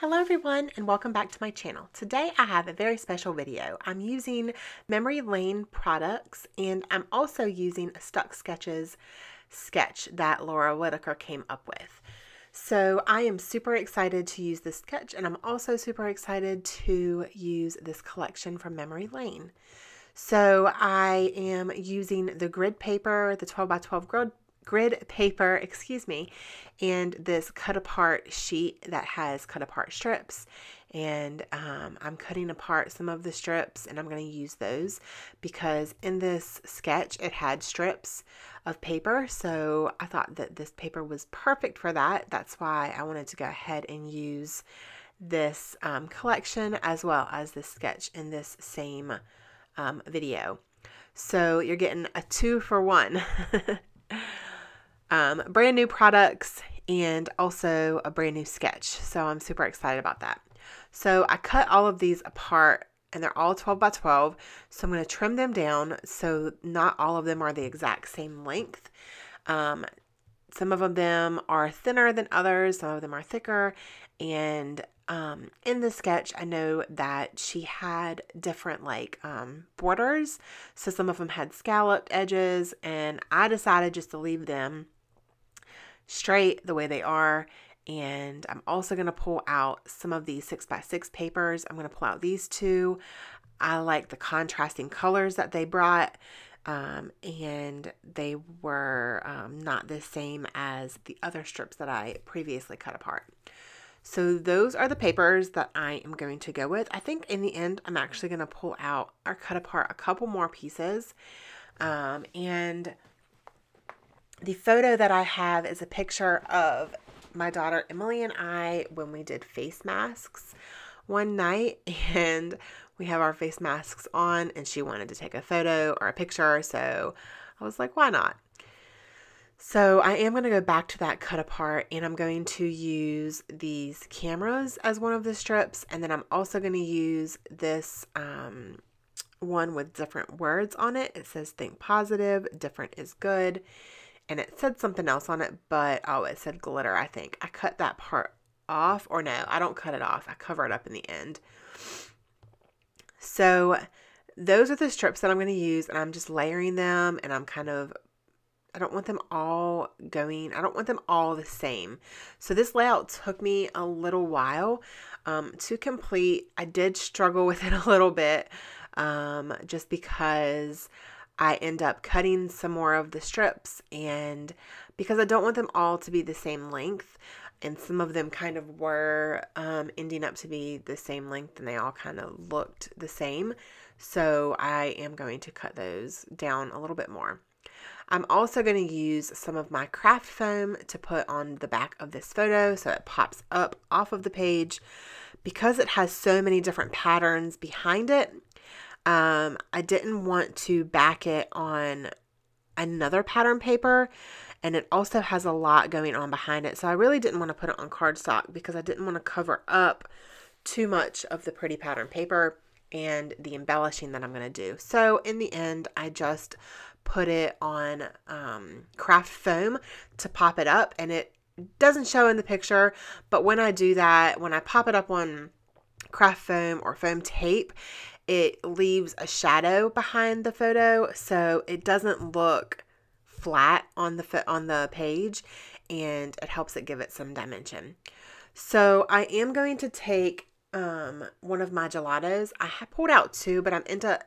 Hello everyone and welcome back to my channel. Today I have a very special video. I'm using Memory Lane products and I'm also using a Stuck Sketches sketch that Laura Whitaker came up with. So I am super excited to use this sketch and I'm also super excited to use this collection from Memory Lane. So I am using the grid paper, the 12 by 12 grid grid paper, excuse me, and this cut apart sheet that has cut apart strips. And um, I'm cutting apart some of the strips and I'm going to use those because in this sketch it had strips of paper. So I thought that this paper was perfect for that. That's why I wanted to go ahead and use this um, collection as well as this sketch in this same um, video. So you're getting a two for one. um, brand new products and also a brand new sketch. So I'm super excited about that. So I cut all of these apart and they're all 12 by 12. So I'm going to trim them down so not all of them are the exact same length. Um, some of them are thinner than others, some of them are thicker. And um, in the sketch, I know that she had different like um, borders. So some of them had scalloped edges, and I decided just to leave them straight the way they are. And I'm also going to pull out some of these six by six papers. I'm going to pull out these two. I like the contrasting colors that they brought. Um, and they were um, not the same as the other strips that I previously cut apart. So those are the papers that I am going to go with. I think in the end, I'm actually going to pull out or cut apart a couple more pieces. Um, and the photo that I have is a picture of my daughter Emily and I when we did face masks one night and we have our face masks on and she wanted to take a photo or a picture so I was like why not so I am going to go back to that cut apart and I'm going to use these cameras as one of the strips and then I'm also going to use this um, one with different words on it. It says think positive, different is good and it said something else on it, but oh, it said glitter, I think. I cut that part off, or no, I don't cut it off. I cover it up in the end. So those are the strips that I'm going to use, and I'm just layering them, and I'm kind of, I don't want them all going, I don't want them all the same. So this layout took me a little while um, to complete. I did struggle with it a little bit um, just because I end up cutting some more of the strips and because I don't want them all to be the same length and some of them kind of were um, ending up to be the same length and they all kind of looked the same. So I am going to cut those down a little bit more. I'm also going to use some of my craft foam to put on the back of this photo so it pops up off of the page. Because it has so many different patterns behind it, um, I didn't want to back it on another pattern paper and it also has a lot going on behind it. So I really didn't want to put it on cardstock because I didn't want to cover up too much of the pretty pattern paper and the embellishing that I'm going to do. So in the end, I just put it on um, craft foam to pop it up and it doesn't show in the picture, but when I do that, when I pop it up on craft foam or foam tape, it leaves a shadow behind the photo so it doesn't look flat on the on the page and it helps it give it some dimension. So I am going to take um, one of my gelatos. I pulled out two, but I'm into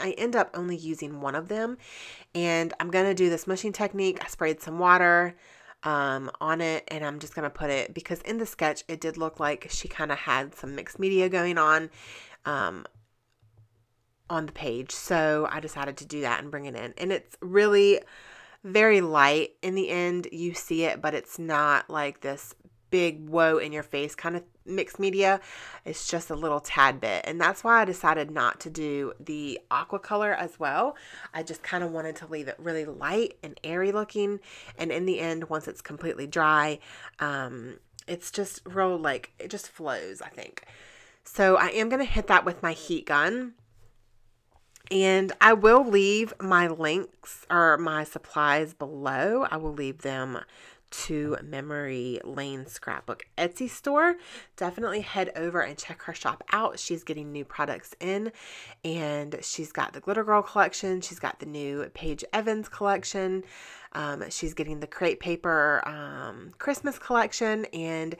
I end up only using one of them. And I'm going to do the smushing technique. I sprayed some water um, on it and I'm just going to put it because in the sketch it did look like she kind of had some mixed media going on. Um, on the page. So I decided to do that and bring it in. And it's really very light in the end. You see it, but it's not like this big whoa in your face kind of mixed media. It's just a little tad bit. And that's why I decided not to do the aqua color as well. I just kind of wanted to leave it really light and airy looking. And in the end, once it's completely dry, um, it's just real like, it just flows, I think. So I am going to hit that with my heat gun. And I will leave my links or my supplies below. I will leave them to Memory Lane Scrapbook Etsy store. Definitely head over and check her shop out. She's getting new products in, and she's got the Glitter Girl collection. She's got the new Paige Evans collection. Um, she's getting the Crate Paper um, Christmas collection, and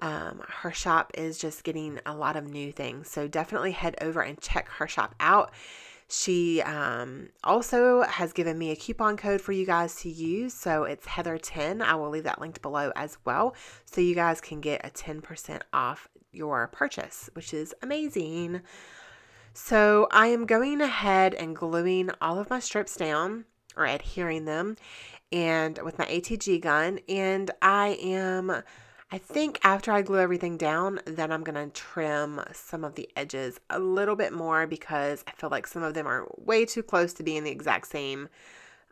um, her shop is just getting a lot of new things. So definitely head over and check her shop out. She um, also has given me a coupon code for you guys to use. So it's Heather10. I will leave that linked below as well. So you guys can get a 10% off your purchase, which is amazing. So I am going ahead and gluing all of my strips down or adhering them and with my ATG gun and I am I think after I glue everything down, then I'm going to trim some of the edges a little bit more because I feel like some of them are way too close to being the exact same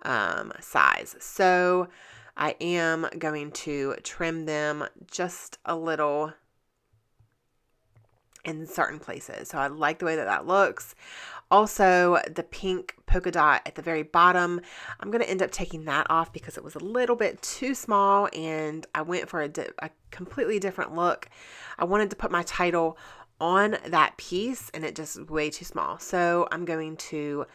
um, size. So I am going to trim them just a little in certain places. So I like the way that that looks. Also, the pink polka dot at the very bottom, I'm going to end up taking that off because it was a little bit too small and I went for a, a completely different look. I wanted to put my title on that piece and it just way too small. So I'm going to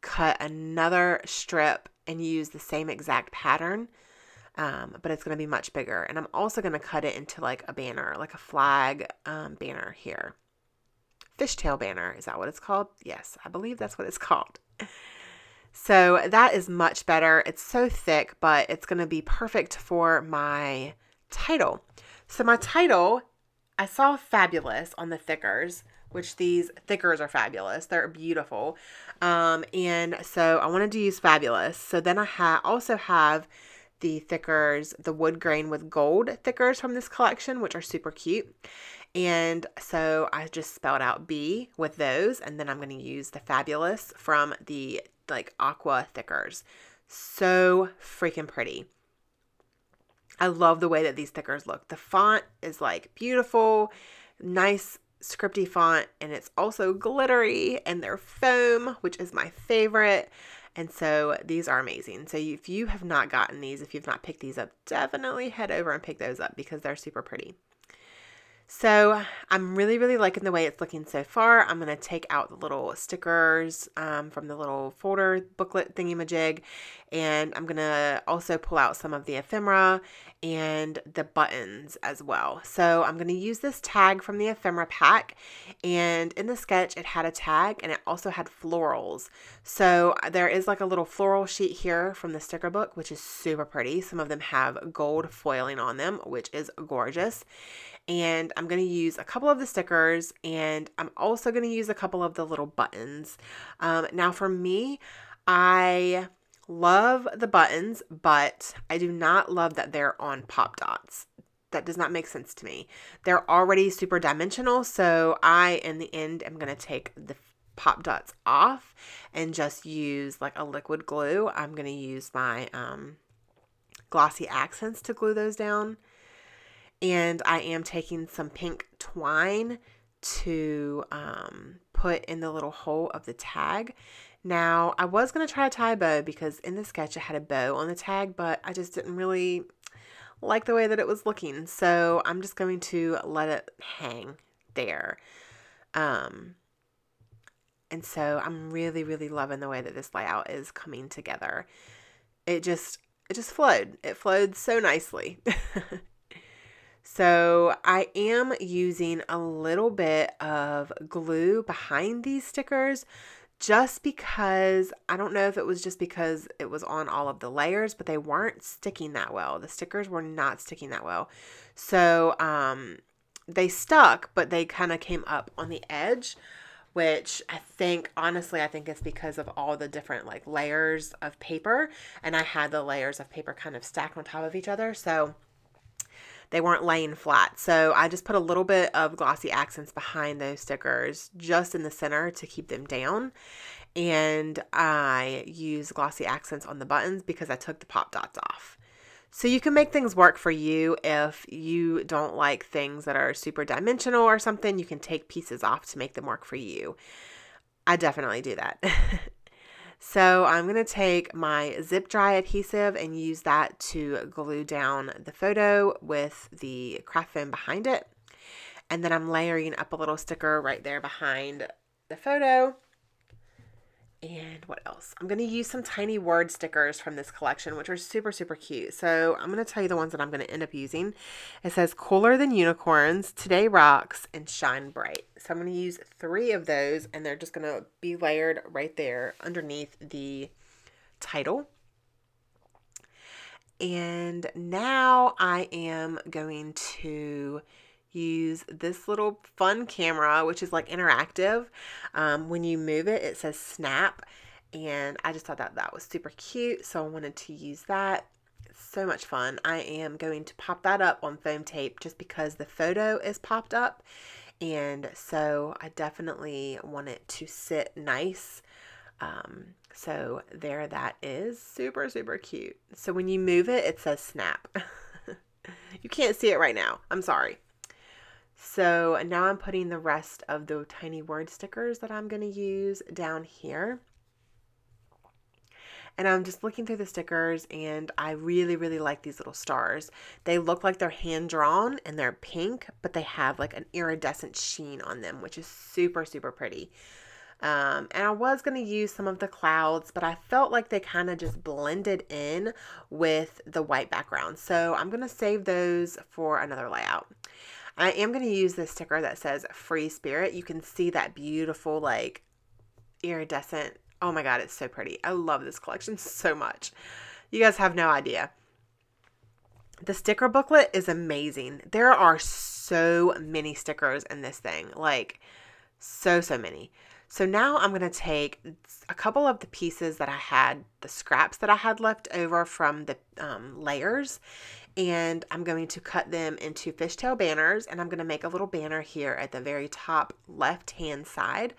cut another strip and use the same exact pattern. Um, but it's going to be much bigger. And I'm also going to cut it into like a banner, like a flag um, banner here fishtail banner. Is that what it's called? Yes, I believe that's what it's called. So that is much better. It's so thick, but it's going to be perfect for my title. So my title, I saw fabulous on the thickers, which these thickers are fabulous. They're beautiful. Um, and so I wanted to use fabulous. So then I ha- also have the thickers, the wood grain with gold thickers from this collection, which are super cute. And so I just spelled out B with those, and then I'm going to use the Fabulous from the like aqua thickers. So freaking pretty. I love the way that these thickers look. The font is like beautiful, nice scripty font, and it's also glittery and they're foam, which is my favorite. And so these are amazing. So if you have not gotten these, if you've not picked these up, definitely head over and pick those up because they're super pretty. So I'm really, really liking the way it's looking so far. I'm going to take out the little stickers um, from the little folder booklet thingy majig. And I'm going to also pull out some of the ephemera and the buttons as well. So I'm going to use this tag from the ephemera pack. And in the sketch, it had a tag and it also had florals. So there is like a little floral sheet here from the sticker book, which is super pretty. Some of them have gold foiling on them, which is gorgeous and I'm going to use a couple of the stickers and I'm also going to use a couple of the little buttons. Um, now for me, I love the buttons, but I do not love that they're on pop dots. That does not make sense to me. They're already super dimensional, so I, in the end, am going to take the pop dots off and just use like a liquid glue. I'm going to use my um, glossy accents to glue those down and I am taking some pink twine to um, put in the little hole of the tag. Now, I was going to try to tie a bow because in the sketch it had a bow on the tag, but I just didn't really like the way that it was looking. So I'm just going to let it hang there. Um, and so I'm really, really loving the way that this layout is coming together. It just, it just flowed. It flowed so nicely. So I am using a little bit of glue behind these stickers just because I don't know if it was just because it was on all of the layers, but they weren't sticking that well. The stickers were not sticking that well. So um, they stuck, but they kind of came up on the edge, which I think, honestly, I think it's because of all the different like layers of paper. And I had the layers of paper kind of stacked on top of each other. So they weren't laying flat. So I just put a little bit of glossy accents behind those stickers just in the center to keep them down. And I use glossy accents on the buttons because I took the pop dots off. So you can make things work for you if you don't like things that are super dimensional or something. You can take pieces off to make them work for you. I definitely do that. So I'm going to take my zip dry adhesive and use that to glue down the photo with the craft foam behind it. And then I'm layering up a little sticker right there behind the photo. And what else? I'm going to use some tiny word stickers from this collection, which are super, super cute. So I'm going to tell you the ones that I'm going to end up using. It says Cooler Than Unicorns, Today Rocks, and Shine Bright. So I'm going to use three of those, and they're just going to be layered right there underneath the title. And now I am going to use this little fun camera, which is like interactive. Um, when you move it, it says snap. And I just thought that that was super cute. So I wanted to use that. so much fun. I am going to pop that up on foam tape just because the photo is popped up. And so I definitely want it to sit nice. Um, so there that is. Super, super cute. So when you move it, it says snap. you can't see it right now. I'm sorry. So now I'm putting the rest of the tiny word stickers that I'm going to use down here. And I'm just looking through the stickers and I really, really like these little stars. They look like they're hand drawn and they're pink, but they have like an iridescent sheen on them, which is super, super pretty. Um, and I was going to use some of the clouds, but I felt like they kind of just blended in with the white background. So I'm going to save those for another layout. I am going to use this sticker that says Free Spirit. You can see that beautiful, like, iridescent. Oh my God, it's so pretty. I love this collection so much. You guys have no idea. The sticker booklet is amazing. There are so many stickers in this thing. Like, so, so many. So now I'm going to take a couple of the pieces that I had, the scraps that I had left over from the um, layers, and I'm going to cut them into fishtail banners and I'm going to make a little banner here at the very top left hand side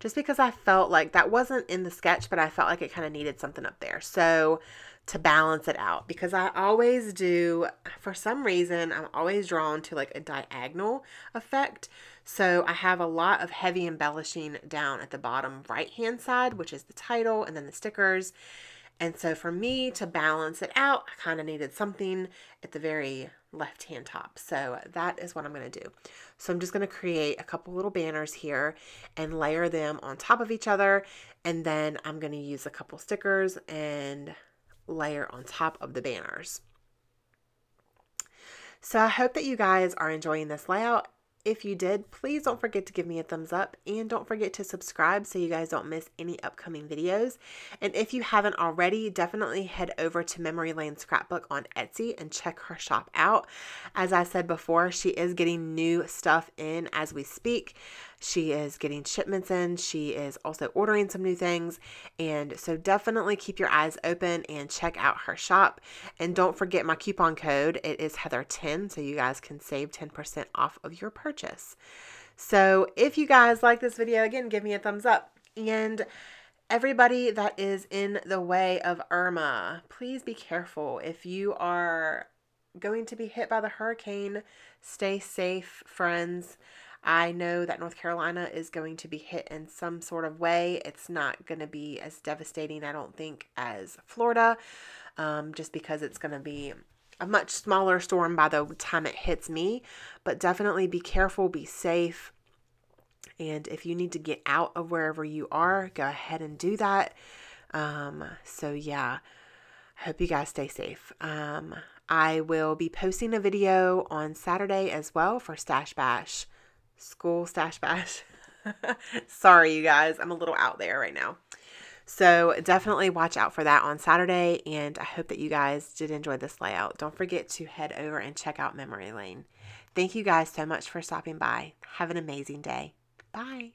just because I felt like that wasn't in the sketch but I felt like it kind of needed something up there. So to balance it out because I always do for some reason I'm always drawn to like a diagonal effect. So I have a lot of heavy embellishing down at the bottom right hand side which is the title and then the stickers and so for me to balance it out, I kind of needed something at the very left hand top. So that is what I'm going to do. So I'm just going to create a couple little banners here and layer them on top of each other. And then I'm going to use a couple stickers and layer on top of the banners. So I hope that you guys are enjoying this layout if you did, please don't forget to give me a thumbs up and don't forget to subscribe so you guys don't miss any upcoming videos. And if you haven't already, definitely head over to Memory Lane Scrapbook on Etsy and check her shop out. As I said before, she is getting new stuff in as we speak. She is getting shipments in. She is also ordering some new things. And so definitely keep your eyes open and check out her shop. And don't forget my coupon code. It is Heather10, so you guys can save 10% off of your purchase. So if you guys like this video, again, give me a thumbs up. And everybody that is in the way of Irma, please be careful. If you are going to be hit by the hurricane, stay safe, friends. I know that North Carolina is going to be hit in some sort of way. It's not going to be as devastating, I don't think, as Florida, um, just because it's going to be a much smaller storm by the time it hits me. But definitely be careful, be safe. And if you need to get out of wherever you are, go ahead and do that. Um, so, yeah, I hope you guys stay safe. Um, I will be posting a video on Saturday as well for Stash Bash school stash bash. Sorry, you guys. I'm a little out there right now. So definitely watch out for that on Saturday. And I hope that you guys did enjoy this layout. Don't forget to head over and check out Memory Lane. Thank you guys so much for stopping by. Have an amazing day. Bye.